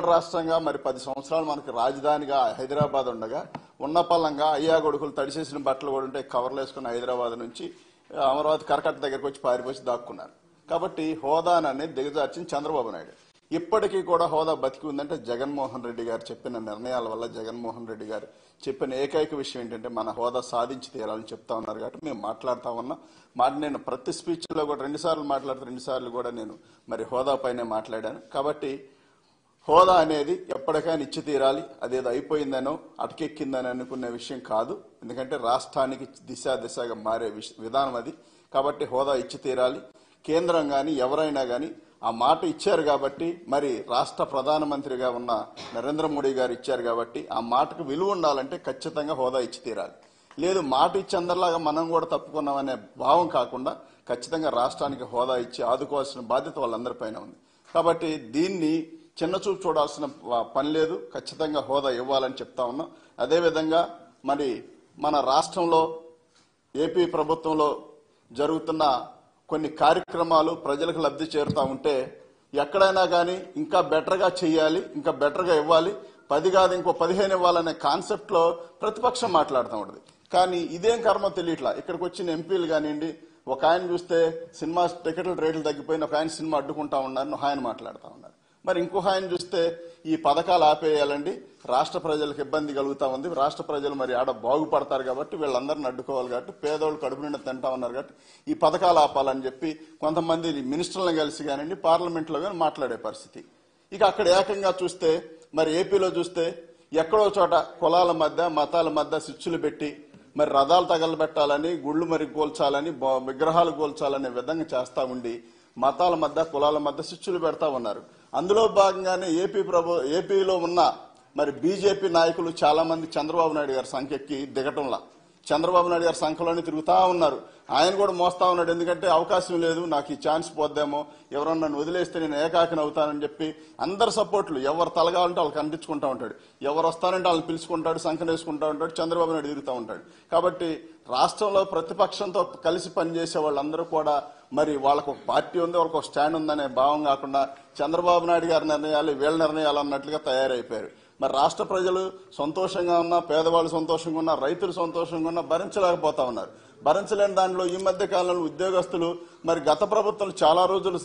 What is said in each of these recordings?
ఉమ్మడి రాష్ట్రంగా మరి పది సంవత్సరాలు మనకు రాజధానిగా హైదరాబాద్ ఉండగా ఉన్నపల్లంగా అయ్యా కొడుకులు తడిసేసిన బట్టలు కూడా ఉంటే కవర్లు వేసుకుని హైదరాబాద్ నుంచి అమరావతి కరకట్ట దగ్గరకు వచ్చి పారిపోయి దాక్కున్నారు. కాబట్టి హోదా అనేది దిగజార్చింది చంద్రబాబు నాయుడు. ఇప్పటికీ కూడా హోదా బతికి ఉందంటే జగన్మోహన్ రెడ్డి గారు చెప్పిన నిర్ణయాల వల్ల జగన్మోహన్ రెడ్డి గారు చెప్పిన ఏకైక విషయం ఏంటంటే మన హోదా సాధించి తీరాలని చెప్తా ఉన్నారు కాబట్టి మేము మాట్లాడుతా ఉన్నాం. మాట నేను ప్రతి స్పీచ్లో కూడా రెండుసార్లు మాట్లాడుతూ కూడా నేను మరి హోదా పైనే మాట్లాడాను. కాబట్టి హోదా అనేది ఎప్పటికైనా ఇచ్చి తీరాలి. అదేదో అయిపోయిందనో అటకెక్కిందని అనుకునే విషయం కాదు. ఎందుకంటే రాష్ట్రానికి దిశ దిశగా మారే విధానం అది. కాబట్టి హోదా ఇచ్చి తీరాలి. కేంద్రం కానీ ఎవరైనా కానీ ఆ మాట ఇచ్చారు కాబట్టి మరి రాష్ట్ర ప్రధానమంత్రిగా ఉన్న నరేంద్ర మోడీ గారు ఇచ్చారు కాబట్టి ఆ మాటకు విలువ ఉండాలంటే ఖచ్చితంగా హోదా ఇచ్చి తీరాలి. లేదు మాట ఇచ్చి అందరిలాగా మనం కూడా తప్పుకున్నామనే భావం కాకుండా ఖచ్చితంగా రాష్ట్రానికి హోదా ఇచ్చి ఆదుకోవాల్సిన బాధ్యత వాళ్ళందరిపైన ఉంది. కాబట్టి దీన్ని చిన్న చూపు చూడాల్సిన పని లేదు. ఖచ్చితంగా హోదా ఇవ్వాలని చెప్తా ఉన్నాం. అదేవిధంగా మరి మన రాష్ట్రంలో ఏపీ ప్రభుత్వంలో జరుగుతున్న కొన్ని కార్యక్రమాలు ప్రజలకు లబ్ధి చేరుతా ఉంటే ఎక్కడైనా కానీ ఇంకా బెటర్గా చేయాలి ఇంకా బెటర్గా ఇవ్వాలి. పది కాదు ఇంకో పదిహేను ఇవ్వాలనే కాన్సెప్ట్లో ప్రతిపక్షం మాట్లాడుతూ ఉంటుంది. కానీ ఇదేం కర్మ తెలియట్లా. ఇక్కడికి వచ్చిన ఎంపీలు కానివ్వండి ఒక ఆయన చూస్తే సినిమా టికెట్ల రేట్లు తగ్గిపోయిన ఒక ఆయన సినిమా అడ్డుకుంటా ఉన్నారు ఆయన మాట్లాడుతూ ఉన్నారు. మరి ఇంకొక ఆయన చూస్తే ఈ పథకాలు ఆపేయాలండి. రాష్ట్ర ప్రజలకు ఇబ్బంది కలుగుతా ఉంది. రాష్ట్ర ప్రజలు మరి ఆడ బాగుపడతారు కాబట్టి వీళ్ళందరిని అడ్డుకోవాలి కాబట్టి పేదోళ్ళు కడుపు నిండా తింటా ఉన్నారు కాబట్టి ఈ పథకాలు ఆపాలని చెప్పి కొంతమంది మినిస్టర్లను కలిసి కానివ్వండి పార్లమెంట్లో కానీ మాట్లాడే పరిస్థితి. ఇక అక్కడ ఏకంగా చూస్తే మరి ఏపీలో చూస్తే ఎక్కడో చోట కులాల మధ్య మతాల మధ్య స్విచ్చులు పెట్టి మరి రథాలు తగలబెట్టాలని గుళ్ళు మరి కోల్చాలని విగ్రహాలు కోల్చాలనే విధంగా చేస్తా ఉండి మతాల మధ్య కులాల మధ్య స్విచ్చులు పెడతా ఉన్నారు. అందులో భాగంగానే ఏపీ ప్రభు ఏపీలో ఉన్న మరి బీజేపీ నాయకులు చాలా మంది చంద్రబాబు నాయుడు గారి సంఖ్యకి దిగటంలా. చంద్రబాబు నాయుడు గారి సంఖలోనే తిరుగుతా ఉన్నారు. ఆయన కూడా మోస్తా ఉన్నాడు. ఎందుకంటే అవకాశం లేదు. నాకు ఈ ఛాన్స్ పోద్దేమో. ఎవరన్నా నన్ను వదిలేస్తే నేను ఏకాకిని అవుతానని చెప్పి అందరు సపోర్ట్లు ఎవరు తలగాలంటే వాళ్ళకి కనిపించుకుంటా ఉంటాడు. ఎవరు వస్తారంటే వాళ్ళని పిలుచుకుంటాడు సంఖ్యను వేసుకుంటూ ఉంటాడు చంద్రబాబు నాయుడు తిరుగుతూ ఉంటాడు. కాబట్టి రాష్ట్రంలో ప్రతిపక్షంతో కలిసి పనిచేసే వాళ్ళందరూ కూడా మరి వాళ్ళకు ఒక పార్టీ ఉంది వాళ్ళకు ఒక స్టాండ్ ఉందనే భావం కాకుండా చంద్రబాబు నాయుడు గారి నిర్ణయాలు వీళ్ళ నిర్ణయాలు అన్నట్లుగా తయారైపోయారు. మరి రాష్ట్ర ప్రజలు సంతోషంగా ఉన్నా పేదవాళ్ళు సంతోషంగా ఉన్నా రైతులు సంతోషంగా ఉన్నా భరించలేకపోతా ఉన్నారు. భరించలేని దానిలో ఈ మధ్య కాలంలో ఉద్యోగస్తులు మరి గత ప్రభుత్వం చాలా రోజులు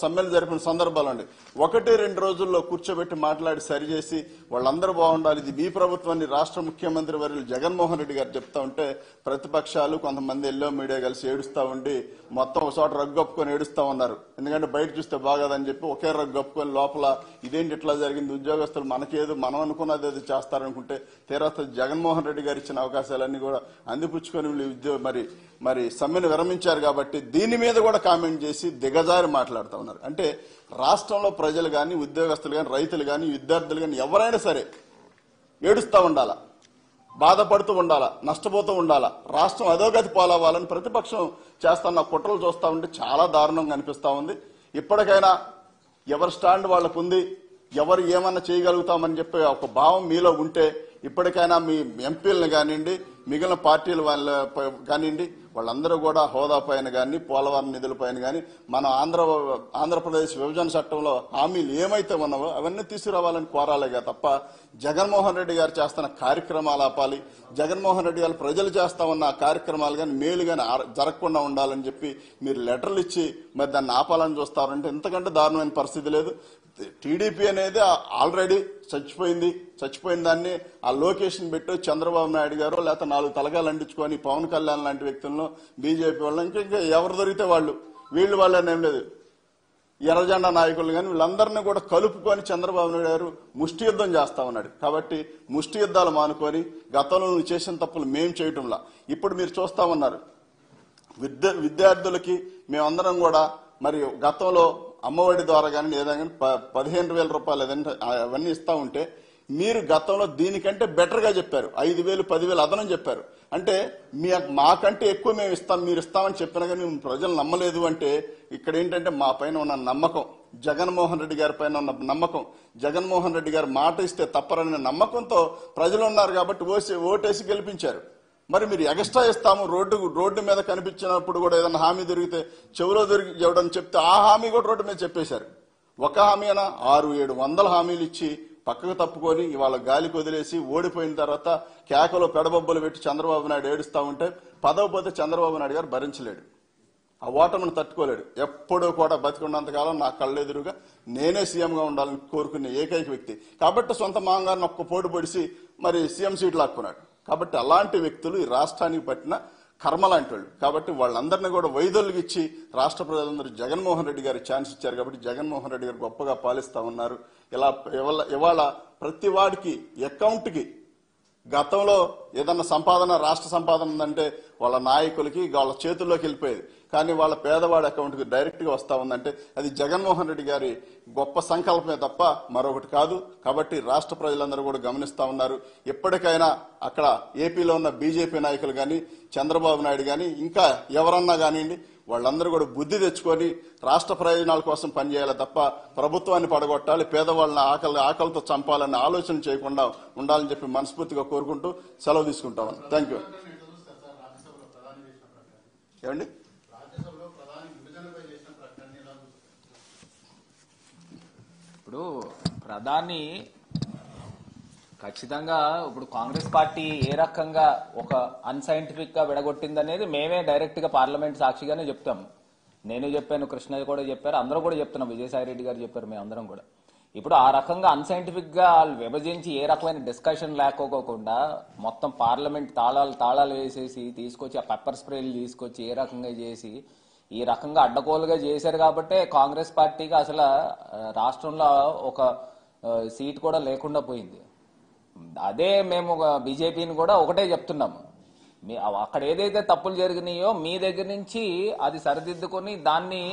సమ్మెలు జరిపిన సందర్భాలు అండి ఒకటి రెండు రోజుల్లో కూర్చోబెట్టి మాట్లాడి సరిచేసి వాళ్ళందరూ బాగుండాలి. ఇది మీ ప్రభుత్వాన్ని రాష్ట్ర ముఖ్యమంత్రి వర్యులు జగన్మోహన్ రెడ్డి గారు చెప్తా ఉంటే ప్రతిపక్షాలు కొంతమంది ఎల్లో మీడియా కలిసి ఏడుస్తూ ఉండి మొత్తం ఒక చోట రగ్గు ఏడుస్తూ ఏడుస్తా ఉన్నారు. ఎందుకంటే బయట చూస్తే బాగదని చెప్పి ఒకే రగ్గొప్పుకొని లోపల ఇదేంటి ఇట్లా జరిగింది? ఉద్యోగస్తులు మనకేదో మనం అనుకున్నది ఏదో చేస్తారనుకుంటే తీరా జగన్మోహన్ రెడ్డి గారు ఇచ్చిన అవకాశాలన్నీ కూడా అందిపుచ్చుకొని వీళ్ళు ఉద్యోగ మరి మరి సమ్మెను విరమించారు కాబట్టి దీన్ని దీని మీద కూడా కామెంట్ చేసి దిగజారి మాట్లాడుతూ ఉన్నారు. అంటే రాష్ట్రంలో ప్రజలు కానీ ఉద్యోగస్తులు కానీ రైతులు కానీ విద్యార్థులు కానీ ఎవరైనా సరే ఏడుస్తూ ఉండాలా? బాధపడుతూ ఉండాలా? నష్టపోతూ ఉండాలా? రాష్ట్రం అధోగతి పాలవ్వాలని ప్రతిపక్షం చేస్తున్న కుట్రలు చూస్తూ ఉంటే చాలా దారుణంగా అనిపిస్తూ ఉంది. ఇప్పటికైనా ఎవరి స్టాండ్ వాళ్ళకు ఉంది ఎవరు ఏమన్నా చేయగలుగుతామని చెప్పే ఒక భావం మీలో ఉంటే ఇప్పటికైనా మీ ఎంపీలను కానివ్వండి మిగిలిన పార్టీల వాళ్ళ కానివ్వండి వాళ్ళందరూ కూడా హోదా పైన కానీ పోలవరం నిధుల పైన కానీ మన ఆంధ్ర ఆంధ్రప్రదేశ్ విభజన చట్టంలో హామీలు ఏమైతే ఉన్నావో అవన్నీ తీసుకురావాలని కోరాలిగా తప్ప జగన్మోహన్ రెడ్డి గారు చేస్తున్న కార్యక్రమాలు ఆపాలి జగన్మోహన్ రెడ్డి గారు ప్రజలు చేస్తా ఉన్న కార్యక్రమాలు కానీ మేలు కానీ జరగకుండా ఉండాలని చెప్పి మీరు లెటర్లు ఇచ్చి మరి దాన్ని ఆపాలని చూస్తారంటే ఇంతకంటే దారుణమైన పరిస్థితి లేదు. టీడీపీ అనేది ఆల్రెడీ చచ్చిపోయింది చచ్చిపోయిన దాన్ని ఆ లొకేషన్ పెట్టి చంద్రబాబు నాయుడు గారు లేకపోతే నాలుగు తలగాలు అంటించుకొని పవన్ కళ్యాణ్ లాంటి వ్యక్తులను బీజేపీ వాళ్ళు ఇంకా ఇంకా ఎవరు దొరికితే వాళ్ళు. వీళ్ళు వాళ్ళని ఏం లేదు. ఎర్రజెండా నాయకులు కానీ వీళ్ళందరినీ కూడా కలుపుకొని చంద్రబాబు నాయుడు గారు ముష్టి యుద్ధం చేస్తా ఉన్నాడు. కాబట్టి ముష్టి యుద్ధాలు మానుకొని గతంలో నువ్వు చేసిన తప్పులు మేం చేయటంలా. ఇప్పుడు మీరు చూస్తా ఉన్నారు. విద్య విద్యార్థులకి మేమందరం కూడా మరి గతంలో అమ్మఒడి ద్వారా కానీ ఏదైనా కానీ ప- పదిహేను వేల రూపాయలు ఏదంటే అవన్నీ ఇస్తా ఉంటే మీరు గతంలో దీనికంటే బెటర్గా చెప్పారు. ఐదు వేలు పదివేలు అదనం చెప్పారు. అంటే మీ మాకంటే ఎక్కువ మేము ఇస్తాం మీరు ఇస్తామని చెప్పినా కానీ మేము ప్రజలు నమ్మలేదు అంటే ఇక్కడ ఏంటంటే మా పైన ఉన్న నమ్మకం. జగన్మోహన్ రెడ్డి గారి పైన ఉన్న నమ్మకం. జగన్మోహన్ రెడ్డి గారు మాట ఇస్తే తప్పరనే నమ్మకంతో ప్రజలు ఉన్నారు కాబట్టి ఓసి ఓటేసి గెలిపించారు. మరి మీరు ఎక్స్ట్రా ఇస్తాము రోడ్డు రోడ్డు మీద కనిపించినప్పుడు కూడా ఏదైనా హామీ దొరికితే చెవిలో దొరికి ఇవ్వడం చెప్తే ఆ హామీ కూడా రోడ్డు మీద చెప్పేశారు. ఒక హామీ అయినా ఆరు ఏడు వందల హామీలు ఇచ్చి పక్కకు తప్పుకొని ఇవాళ గాలికి వదిలేసి ఓడిపోయిన తర్వాత కేకలో పెడబొబ్బలు పెట్టి చంద్రబాబు నాయుడు ఏడుస్తూ ఉంటే పదవ పద చంద్రబాబు నాయుడు గారు భరించలేడు. ఆ ఓటమిని తట్టుకోలేడు. ఎప్పుడూ కూడా బతికున్నంతకాలం నా కళ్ళెదురుగా నేనే సీఎంగా ఉండాలని కోరుకునే ఏకైక వ్యక్తి. కాబట్టి సొంత మామగారిని ఒక్క పోటు పొడిసి మరి సీఎం సీట్ లాక్కున్నాడు. కాబట్టి అలాంటి వ్యక్తులు ఈ రాష్ట్రానికి పట్టిన కర్మ లాంటి వాళ్ళు కాబట్టి వాళ్ళందరినీ కూడా వైదొలిగిచ్చి రాష్ట్ర ప్రజలందరూ జగన్మోహన్ రెడ్డి గారు ఛాన్స్ ఇచ్చారు కాబట్టి జగన్మోహన్ రెడ్డి గారు గొప్పగా పాలిస్తా ఉన్నారు. ఇలా ఇవాళ- ఇవాళ ప్రతి వాడికి అకౌంట్కి గతంలో ఏదన్నా సంపాదన రాష్ట్ర సంపాదన ఉందంటే వాళ్ళ నాయకులకి వాళ్ళ చేతుల్లోకి వెళ్ళిపోయేది. కానీ వాళ్ళ పేదవాడి అకౌంట్కి డైరెక్ట్గా వస్తూ వస్తా ఉందంటే అది జగన్మోహన్ రెడ్డి గారి గొప్ప సంకల్పమే తప్ప మరొకటి కాదు. కాబట్టి రాష్ట్ర ప్రజలందరూ కూడా గమనిస్తూ ఉన్నారు. ఎప్పటికైనా అక్కడ ఏపీలో ఉన్న బీజేపీ నాయకులు కానీ చంద్రబాబు నాయుడు కానీ ఇంకా ఎవరన్నా కానివ్వండి వాళ్ళందరూ కూడా బుద్ధి తెచ్చుకొని రాష్ట్ర ప్రయోజనాల కోసం పనిచేయాలి తప్ప ప్రభుత్వాన్ని పడగొట్టాలి పేదవాళ్ళని ఆకలి ఆకలితో చంపాలని ఆలోచన చేయకుండా ఉండాలని చెప్పి మనస్ఫూర్తిగా కోరుకుంటూ సెలవు తీసుకుంటామని థ్యాంక్ యూ ఏమండి? ఇప్పుడు ప్రధాని ఖచ్చితంగా ఇప్పుడు కాంగ్రెస్ పార్టీ ఏ రకంగా ఒక అన్సైంటిఫిక్గా విడగొట్టిందనేది మేమే డైరెక్ట్గా పార్లమెంట్ సాక్షిగానే చెప్తాం. నేను చెప్పాను కృష్ణ కూడా చెప్పారు అందరూ కూడా చెప్తున్నాం విజయసాయి రెడ్డి గారు చెప్పారు మేము అందరం కూడా. ఇప్పుడు ఆ రకంగా అన్సైంటిఫిక్గా వాళ్ళు విభజించి ఏ రకమైన డిస్కషన్ లేకోకుండా మొత్తం పార్లమెంట్ తాళాలు తాళాలు వేసేసి తీసుకొచ్చి ఆ పెప్పర్ స్ప్రేలు తీసుకొచ్చి ఏ రకంగా చేసి ఈ రకంగా అడ్డగోలుగా చేశారు కాబట్టే కాంగ్రెస్ పార్టీకి అసలు రాష్ట్రంలో ఒక సీట్ కూడా లేకుండా పోయింది. అదే మేము బీజేపీని కూడా ఒకటే చెప్తున్నాము మీ అక్కడ ఏదైతే తప్పులు జరిగినాయో మీ దగ్గర నుంచి అది సరిదిద్దుకొని దాన్ని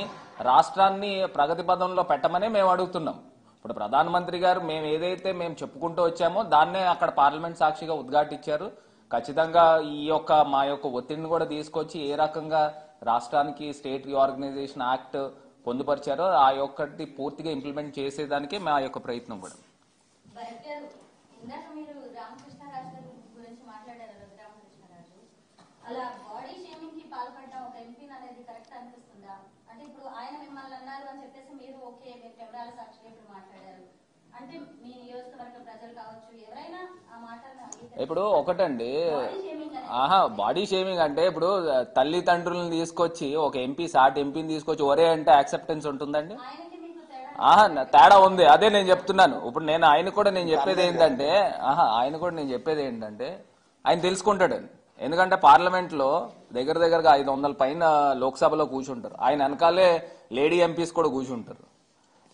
రాష్ట్రాన్ని ప్రగతి పదంలో పెట్టమనే మేము అడుగుతున్నాం. ఇప్పుడు ప్రధానమంత్రి గారు మేము ఏదైతే మేము చెప్పుకుంటూ వచ్చామో దాన్నే అక్కడ పార్లమెంట్ సాక్షిగా ఉద్ఘాటించారు. ఖచ్చితంగా ఈ యొక్క మా యొక్క ఒత్తిడిని కూడా తీసుకొచ్చి ఏ రకంగా రాష్ట్రానికి స్టేట్ రీఆర్గనైజేషన్ యాక్ట్ పొందుపరిచారో ఆ యొక్కటి పూర్తిగా ఇంప్లిమెంట్ చేసేదానికే మా యొక్క ప్రయత్నం కూడా భరత్ గారు ఇందాక మీరు రామకృష్ణరాజు గారి గురించి మాట్లాడారు రఘు రామకృష్ణరాజు అలా బాడీ షేమింగ్కి పాల్పడడం ఒక ఎంపీ అనేది కరెక్ట్ అనిపిస్తుందా అంటే ఇప్పుడు ఆయన మిమ్మల్ని అన్నారు అని చెప్పేసి మీరు ఓకే మీరు కెమెరాల సాక్షిగా ఇప్పుడు మాట్లాడారు. అంటే మీ నియోజకవర్గ ప్రజలు కావచ్చు ఎవరైనా ఆ మాటలను. ఇప్పుడు ఒకటండి. ఆహా బాడీ షేమింగ్ అంటే ఇప్పుడు తల్లిదండ్రులను తీసుకొచ్చి ఒక ఎంపీ సాటి ఎంపీని తీసుకొచ్చి ఒరే అంటే యాక్సెప్టెన్స్ ఉంటుందండి? ఆయనకి మీకు తేడా ఆహా తేడా ఉంది. అదే నేను చెప్తున్నాను. ఇప్పుడు నేను ఆయన కూడా నేను చెప్పేది ఏంటంటే ఆహా ఆయన కూడా నేను చెప్పేది ఏంటంటే ఆయన తెలుసుకుంటాడు. ఎందుకంటే పార్లమెంట్లో దగ్గర దగ్గరగా ఐదు వందల పైన లోక్సభలో కూర్చుంటారు. ఆయన వెనకాలే లేడీ ఎంపీస్ కూడా కూర్చుంటారు.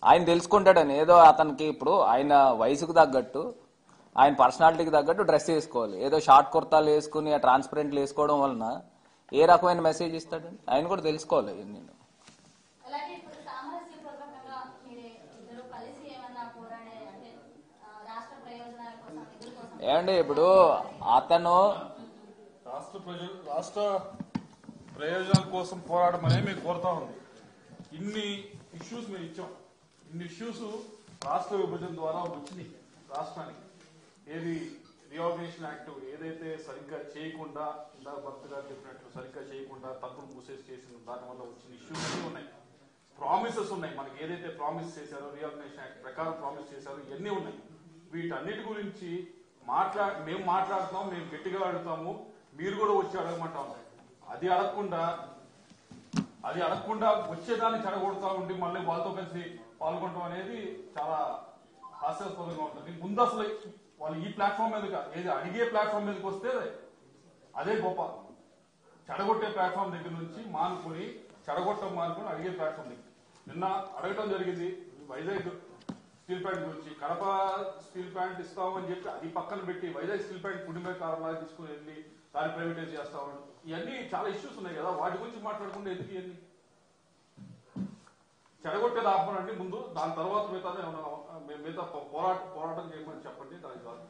ఆయన తెలుసుకుంటాడని. ఏదో అతనికి ఇప్పుడు ఆయన వయసుకు తగ్గట్టు ఆయన పర్సనాలిటీకి తగ్గట్టు డ్రెస్ వేసుకోవాలి. ఏదో షార్ట్ కుర్తాలు వేసుకుని ఆ ట్రాన్స్పరెంట్లు వేసుకోవడం వలన ఏ రకమైన మెసేజ్ ఇస్తాడండి? ఆయన కూడా తెలుసుకోవాలి నేను అలాగే ఇప్పుడు సామరస్యపూర్వకంగా మీరు ఇద్దరు కలిసి ఏమన్నా పోరాడే అంటే ఆ, రాష్ట్ర ప్రయోజనాల కోసం నిధుల కోసం ఏమండి ఇప్పుడు అతను రాష్ట్ర ప్రజలు రాష్ట్ర ప్రయోజనాల కోసం పోరాడమనే మేము కోరుతా ఉంది ఇన్ని ఇష్యూస్ మేము ఇచ్చాం. ఇన్ని ఇష్యూస్ రాష్ట్ర విభజన ద్వారా వచ్చినాయి. రాష్ట్రానికి. ఏది రిఆర్గనైజేషన్ యాక్ట్ ఏదైతే సరిగ్గా చేయకుండా ఇందాక భర్త గారు చెప్పినట్లు సరిగ్గా చేయకుండా తప్పులు మూసేసి చేసిన దాని వల్ల వచ్చిన ఇష్యూస్ ఉన్నాయి. ప్రామిసెస్ ఉన్నాయి. మనకి ఏదైతే ప్రామిస్ చేశారో రిఆర్గనైజేషన్ యాక్ట్ ప్రకారం ప్రామిస్ చేశారో ఇవన్నీ ఉన్నాయి. వీటన్నిటి గురించి మాట్లా మేము మాట్లాడుతాం మేము గట్టిగా అడుగుతాము. మీరు కూడా వచ్చి అడగమంటాం అది అడగకుండా అది అడగకుండా వచ్చేదాన్ని చెడగొడతా ఉండి మళ్ళీ వాళ్ళతో కలిసి పాల్గొనడం అనేది చాలా హాస్యాస్పదంగా ఉంటుంది. ముందు అసలు వాళ్ళు ఈ ప్లాట్ఫామ్ మీద ఏది అడిగే ప్లాట్ఫామ్ మీదకి వస్తే అదే గొప్ప. చెడగొట్టే ప్లాట్ఫామ్ దగ్గర నుంచి మానుకుని చెడగొట్టం మానుకుని అడిగే ప్లాట్ఫామ్ దగ్గర. నిన్న అడగటం జరిగింది వైజాగ్ స్టీల్ ప్లాంట్ గురించి. కడప స్టీల్ ప్లాంట్ ఇస్తామని చెప్పి అది పక్కన పెట్టి వైజాగ్ స్టీల్ ప్లాంట్ పుడిమే కారణాలు తీసుకుని వెళ్ళి దాన్ని ప్రైవేటైజ్ చేస్తామని. ఇవన్నీ చాలా ఇష్యూస్ ఉన్నాయి కదా వాటి గురించి మాట్లాడకుండా ఎందుకు ఇవన్నీ? చెడగొట్టే అండి ముందు దాని తర్వాత మిగతా మిగతా పోరాటం పోరాటం చేయమని చెప్పండి దాని ద్వారా.